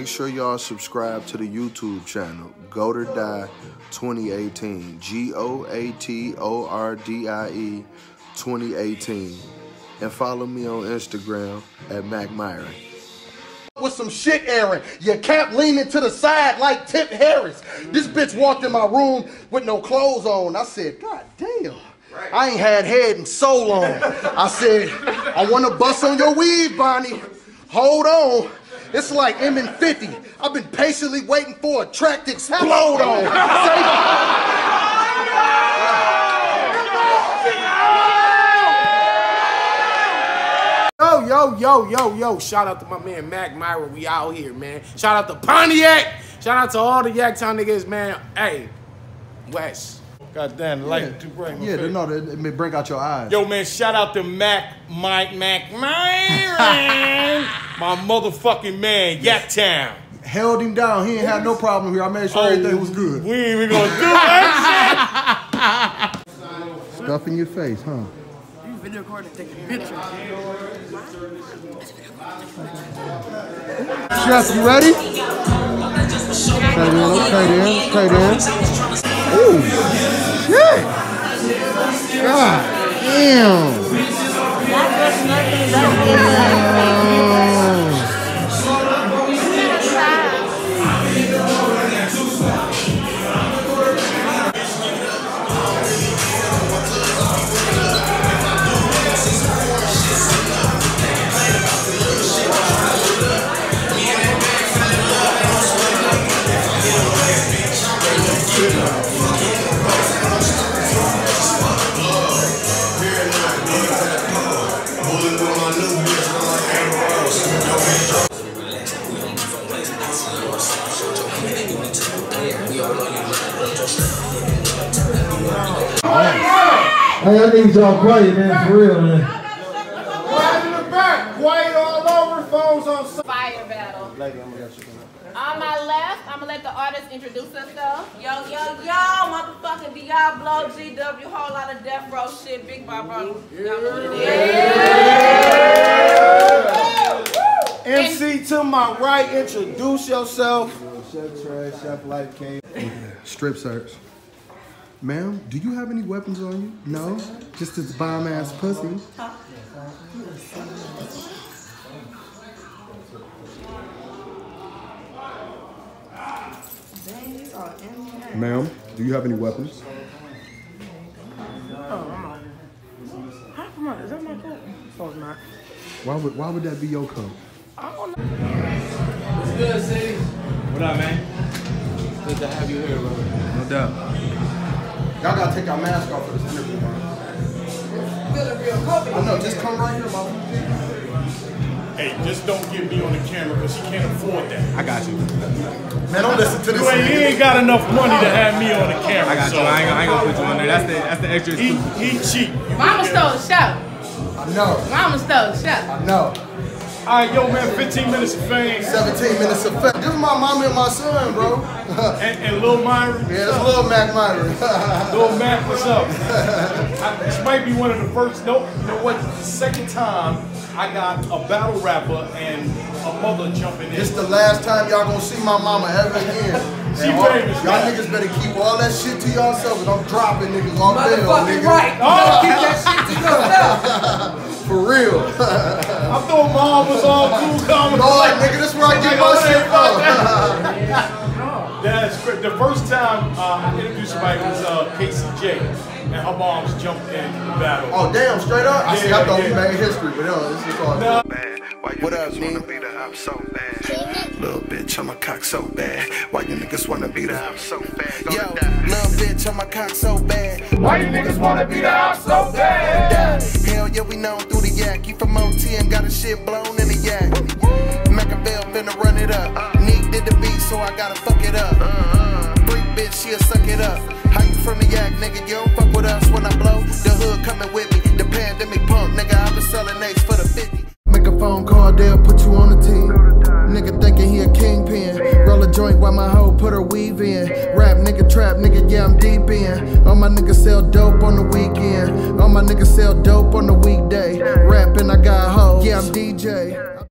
Make sure y'all subscribe to the YouTube channel, GOATORDIE 2018. G O A T O R D I E 2018. And follow me on Instagram at Mackk Myron. With some shit, Aaron. You kept leaning to the side like Tip Harris. This bitch walked in my room with no clothes on. I said, God damn. I ain't had head in so long. I said, I want to bust on your weave, Bonnie. Hold on. It's like M and 50. I've been patiently waiting for a track to explode on. Yo, yo, yo, yo, yo. Shout out to my man Mackk Myra. We out here, man. Shout out to Pontiac. Shout out to all the Yaktown niggas, man. Hey, West. God damn, the light too bright. in my Yeah, face. no, it may break out your eyes. Yo, man, shout out to Mackk, Mike, Mackk, Myron. my motherfucking man, Yak Town. Held him down. He ain't had no problem here. I made sure everything oh, was good. We ain't even gonna do that Stuff in your face, huh? You video recording, taking pictures. Chef, you ready? Okay then, okay then, okay then. Ooh, shit! God damn! Hey, I need y'all quiet, man, for real, man. Quiet in the back, quiet all over, phones on Fire battle. On my left, I'm gonna let the artist introduce herself. Yo, yo, yo, motherfucking Diablo, GW, whole lot of death row shit, Big Bob Brother. Y'all know what it is. MC to my right, introduce yourself. Chef Trey, Chef Life King. Strip search. Ma'am, do you have any weapons on you? No? Just this bomb ass pussy. Ma'am, do you have any weapons? Oh, How come on? Is that my coat? Oh, it's not. Why would why would that be your coat? I don't know. What's good, City? What up, man? Good to have you here, bro. No doubt. Y'all gotta take your mask off for this interview, man. I know, just come right here, mama. Hey, just don't get me on the camera because he can't afford that. I got you. Man, don't listen to this. You ain't, he ain't got enough money to have me on the camera. I got so you. I ain't, gonna- I ain't gonna put you on there. That's the that's the extra. He, he cheap. Mama stole the show. I know, Mama stole the show. I know. All right, yo, man, 15 minutes of fame. 17 minutes of fame. This is my mommy and my son, bro. And, and Lil Myron. Yeah, it's Lil Mackk Myron. Lil Mackk, what's up? I, this might be one of the first, no, you know what? The second time I got a battle rapper and a mother jumping in. This the last time y'all gonna see my mama ever again. She And all- famous, Y'all niggas better keep all that shit to yourself and I'm dropping niggas on bail, Motherfucking nigga. right. Oh, Keep that shit to yourself. For real. I thought mom was all cool, calm, and Lord, nigga, this where I get my shit from. That's great. The first time uh, I interviewed somebody was uh, Casey J, and her mom's jumped in the battle. Oh, damn, straight up? I see, I Yeah, thought we yeah. made history, but no, this is all No. What up, wanna be the op so bad? Little bitch, I'm a cock so bad. Why you niggas wanna be the op so bad? Yo, little bitch, I'm a cock so bad. Why you niggas wanna be the op so bad? Yeah, we known through the yak. You from OT and got a shit blown in the yak. Machiavelli finna run it up. Neek did the beat, so I gotta fuck it up. Freak bitch, she'll suck it up. How you from the yak, nigga? You don't fuck with us when I blow. Put her weave in. Rap nigga, trap nigga, yeah, I'm deep in. All my niggas sell dope on the weekend. All my niggas sell dope on the weekday. Rapping, I got hoes. Yeah, I'm DJ.